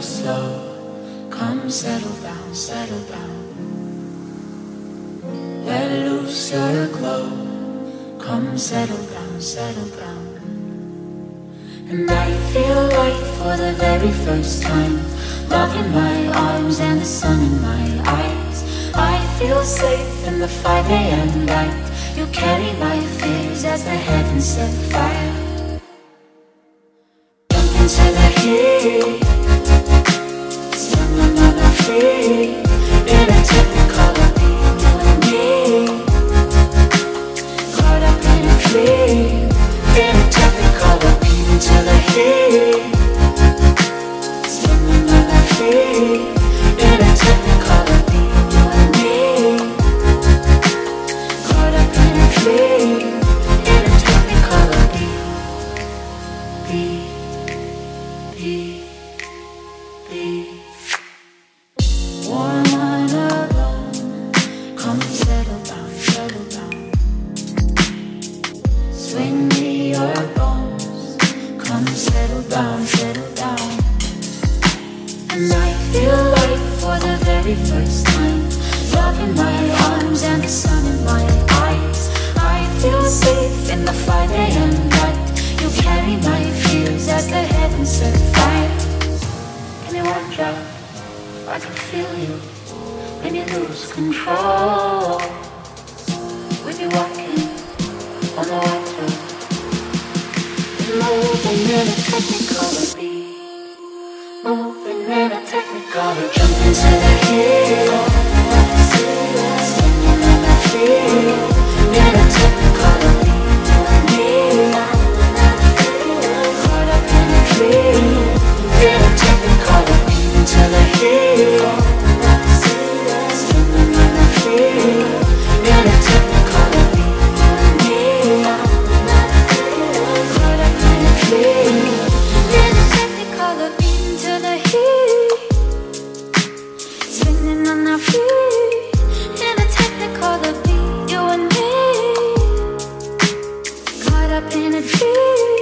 slow. Come settle down, settle down. Let loose your glow. Come settle down, settle down. And I feel like for the very first time, love in my arms and the sun in my eyes. I feel safe in the 5 a.m. light. You carry my fears as the heavens set fire. In my arms and the sun in my eyes, I feel safe in the 5 a.m. light. You carry my I can feel you when you lose control. We be walking on the water, moving in a technicolor beat, moving in a technicolor. Jump the. up in a tree.